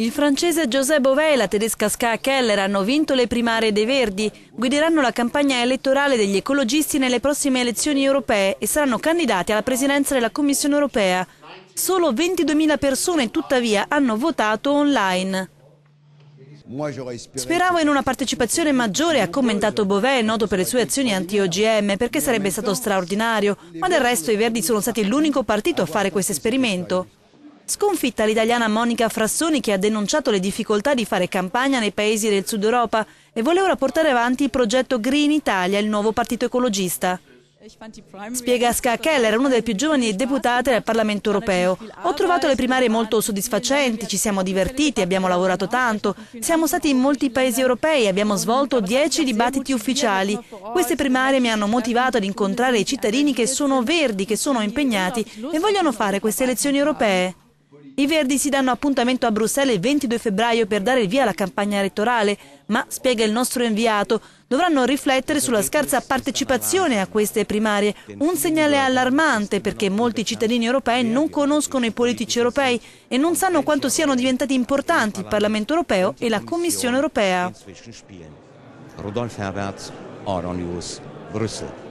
Il francese José Bové e la tedesca Ska Keller hanno vinto le primarie dei Verdi, guideranno la campagna elettorale degli ecologisti nelle prossime elezioni europee e saranno candidati alla presidenza della Commissione europea. Solo 22.000 persone tuttavia hanno votato online. Speravo in una partecipazione maggiore, ha commentato Bové, noto per le sue azioni anti-OGM, perché sarebbe stato straordinario, ma del resto i Verdi sono stati l'unico partito a fare questo esperimento. Sconfitta l'italiana Monica Frassoni che ha denunciato le difficoltà di fare campagna nei paesi del sud Europa e vuole ora portare avanti il progetto Green Italia, il nuovo partito ecologista. Spiega Ska Keller, una delle più giovani deputate del Parlamento europeo. Ho trovato le primarie molto soddisfacenti, ci siamo divertiti, abbiamo lavorato tanto. Siamo stati in molti paesi europei abbiamo svolto dieci dibattiti ufficiali. Queste primarie mi hanno motivato ad incontrare i cittadini che sono verdi, che sono impegnati e vogliono fare queste elezioni europee. I Verdi si danno appuntamento a Bruxelles il 22 febbraio per dare il via alla campagna elettorale, ma, spiega il nostro inviato, dovranno riflettere sulla scarsa partecipazione a queste primarie, un segnale allarmante perché molti cittadini europei non conoscono i politici europei e non sanno quanto siano diventati importanti il Parlamento europeo e la Commissione europea. Rudolf Herbert, Euronews, Bruxelles.